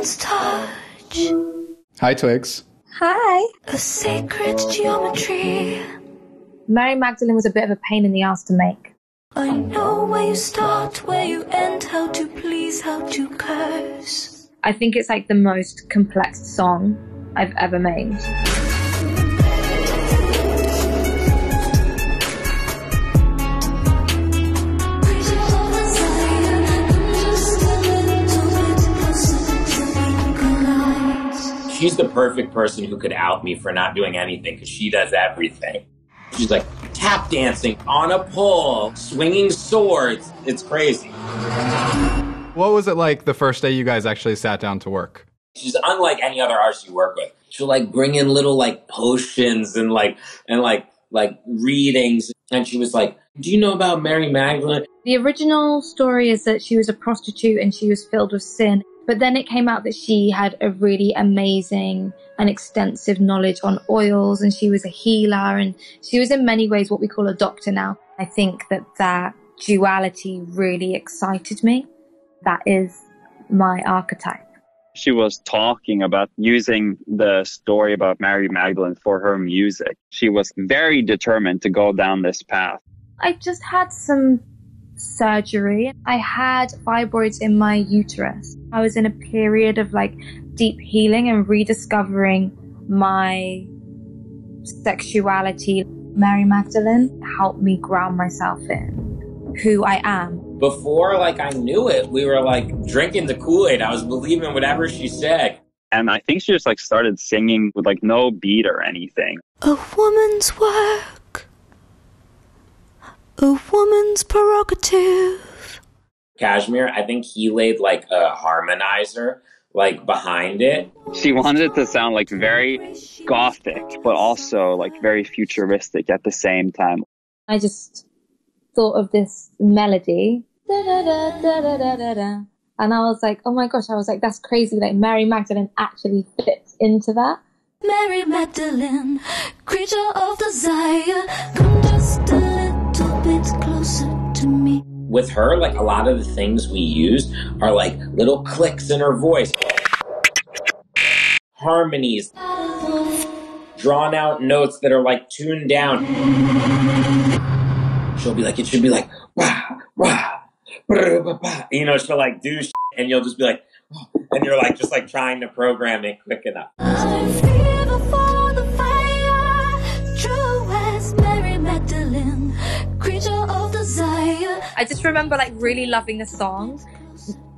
woman's touch. Hi, Twigs. Hi. A sacred geometry. Mary Magdalene was a bit of a pain in the ass to make. I know where you start, where you end, how to please, how to curse. I think it's like the most complex song I've ever made. She's the perfect person who could out me for not doing anything because she does everything. She's like tap dancing on a pole, swinging swords. It's crazy. What was it like the first day you guys actually sat down to work? She's unlike any other artist you work with. She'll like bring in little like potions and like and like like readings. And she was like, "Do you know about Mary Magdalene?" The original story is that she was a prostitute and she was filled with sin. But then it came out that she had a really amazing and extensive knowledge on oils and she was a healer and she was in many ways what we call a doctor now. I think that that duality really excited me. That is my archetype. She was talking about using the story about Mary Magdalene for her music. She was very determined to go down this path. I just had some surgery. I had fibroids in my uterus. I was in a period of like deep healing and rediscovering my sexuality. Mary Magdalene helped me ground myself in who I am. Before like I knew it, we were like drinking the Kool-Aid. I was believing whatever she said. And I think she just like started singing with like no beat or anything. A woman's work. A woman's prerogative. Cashmere, I think he laid like a harmonizer like behind it. She wanted it to sound like very gothic, but also like very futuristic at the same time. I just thought of this melody. And I was like, oh my gosh, I was like, that's crazy. Like Mary Magdalene actually fits into that. Mary Magdalene, creature of desire, come just a bit closer to me. With her, like a lot of the things we use are like little clicks in her voice, harmonies, drawn out notes that are like tuned down. She'll be like, it should be like, wah, wah, brr, bah, bah. you know, she'll like do and you'll just be like, and you're like, just like trying to program it quick enough. Just remember like really loving the song.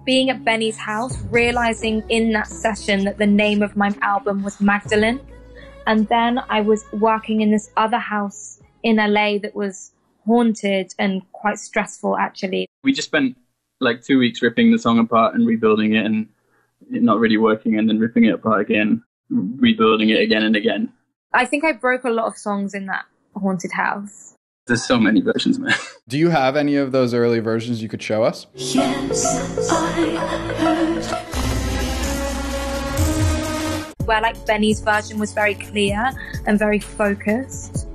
Being at Benny's house, realizing in that session that the name of my album was Magdalene. And then I was working in this other house in LA that was haunted and quite stressful actually. We just spent like two weeks ripping the song apart and rebuilding it and it not really working and then ripping it apart again, rebuilding it again and again. I think I broke a lot of songs in that haunted house. There's so many versions, man. Do you have any of those early versions you could show us? Yes, I heard. Where like Benny's version was very clear and very focused.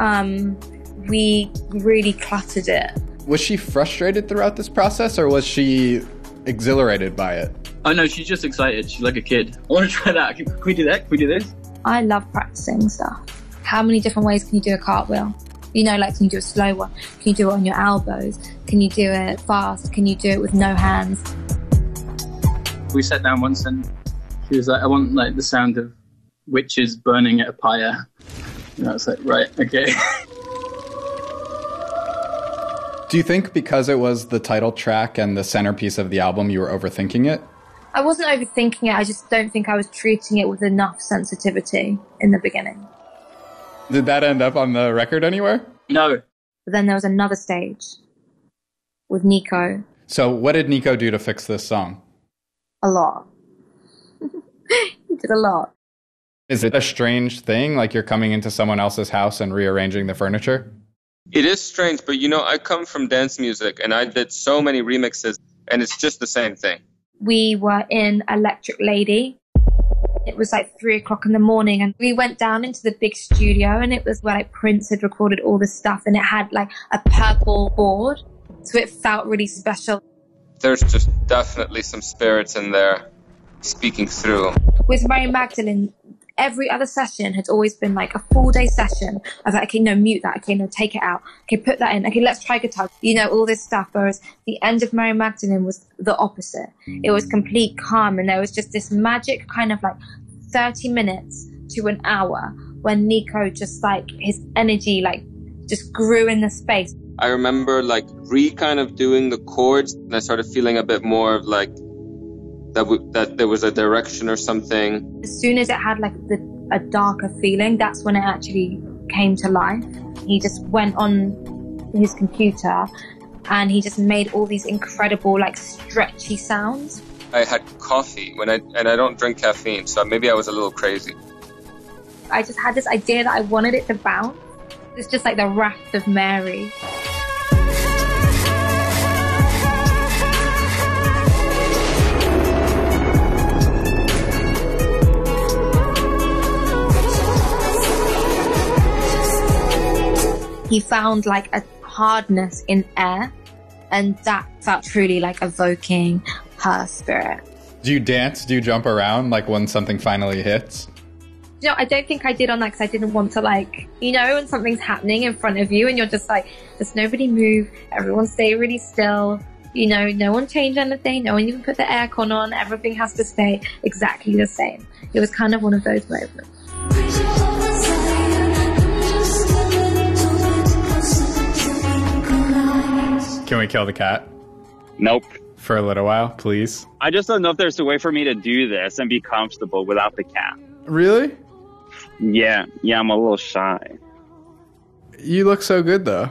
Um, we really cluttered it. Was she frustrated throughout this process or was she exhilarated by it? Oh no, she's just excited. She's like a kid. I want to try that. Can, can we do that? Can we do this? I love practicing stuff. How many different ways can you do a cartwheel? You know, like, can you do a slow one? Can you do it on your elbows? Can you do it fast? Can you do it with no hands? We sat down once and she was like, I want like the sound of witches burning at a pyre. And I was like, right, okay. Do you think because it was the title track and the centerpiece of the album, you were overthinking it? I wasn't overthinking it. I just don't think I was treating it with enough sensitivity in the beginning. Did that end up on the record anywhere? no. But then there was another stage with Nico. So, what did Nico do to fix this song? A lot. he did a lot. Is it a strange thing, like you're coming into someone else's house and rearranging the furniture? It is strange, but you know, I come from dance music and I did so many remixes, and it's just the same thing. We were in Electric Lady. It was like three o'clock in the morning, and we went down into the big studio, and it was where like Prince had recorded all this stuff, and it had like a purple board, so it felt really special. There's just definitely some spirits in there. speaking through. with Mary Magdalene, every other session had always been like a full day session. I was like, okay, no, mute that. Okay, no, take it out. Okay, put that in. Okay, let's try guitar. You know, all this stuff. Whereas the end of Mary Magdalene was the opposite. It was complete calm and there was just this magic kind of like 30 minutes to an hour when Nico just like his energy like just grew in the space. I remember like re kind of doing the chords, and I started feeling a bit more of like that w- that there was a direction or something. As soon as it had like the, a darker feeling, that's when it actually came to life. He just went on his computer and he just made all these incredible like stretchy sounds. I had coffee when I and I don't drink caffeine, so maybe I was a little crazy. I just had this idea that I wanted it to bounce. It's just like the wrath of Mary. He found like a hardness in air, and that felt truly like evoking her spirit. Do you dance? Do you jump around like when something finally hits? you know, I don't think I did on that because I didn't want to like, you know, when something's happening in front of you and you're just like, does nobody move? Everyone stay really still. You know, no one change anything. No one even put the aircon on. Everything has to stay exactly the same. It was kind of one of those moments. Can we kill the cat Nope. for a little while, please? I just don't know if there's a way for me to do this and be comfortable without the cat. Really? Yeah, yeah, I'm a little shy. You look so good though.